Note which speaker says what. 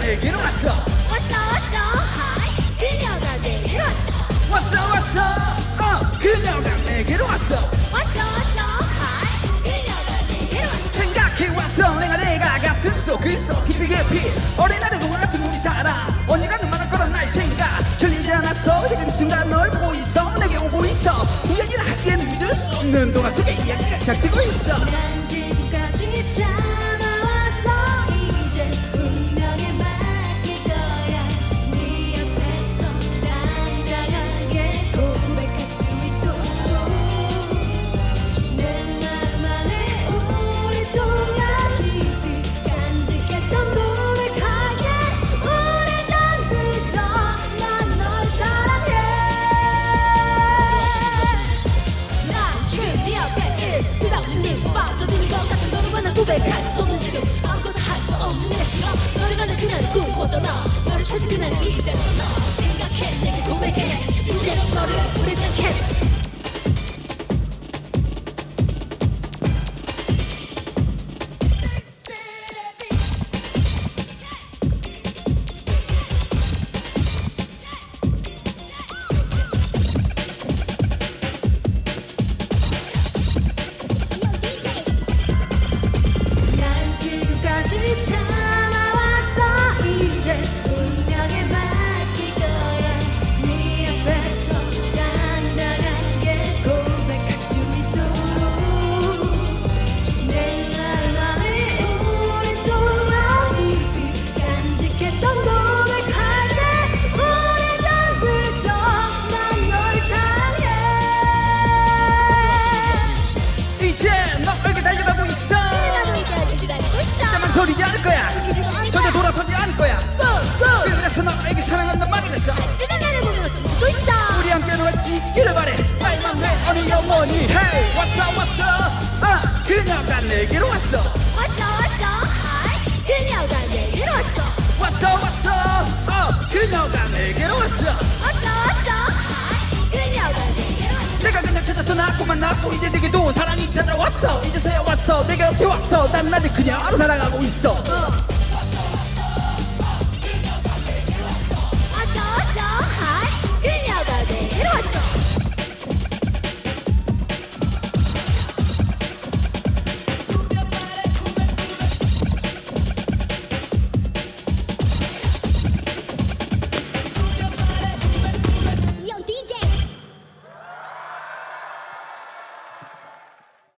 Speaker 1: 내게로 왔어.
Speaker 2: 왔어 왔어. 그녀가 내게로 왔어.
Speaker 1: 왔어 왔어. 어 그녀가 내게로 왔어.
Speaker 2: 왔어 왔어. 그녀가 내게로 왔어.
Speaker 1: 생각해 왔어. 내가 내가 가슴 속 있어. 깊이 깊이 어린아이 동화 같은 우리 사랑 언니가 눈만한 거란 나의 생각. 틀리지 않았어. 지금 이 순간 널 보고 있어. 내게 오고 있어. 이야기를 하기엔 믿을 수 없는 동화 속의 이야기가 시작되고 있어.
Speaker 2: 꿈꾸더라. 너를 찾아 그날 기다렸던 나.
Speaker 1: 이래말해. 나의 막내 어니 어머니 헤이 왔어 왔어. 아 그녀가 내게로 왔어.
Speaker 2: 왔어 왔어. 아 그녀가 내게로 왔어.
Speaker 1: 왔어 왔어. 어 그녀가 내게로 왔어.
Speaker 2: 왔어 왔어. 아 그녀가 내게로 왔어.
Speaker 1: 내가 그냥 찾아 떠났고 만났고 이제 내게도 사랑이 찾아왔어. 이제서야 왔어. 내가 어떻게 왔어. 난 아직 그냥 하루 살아가고 있어.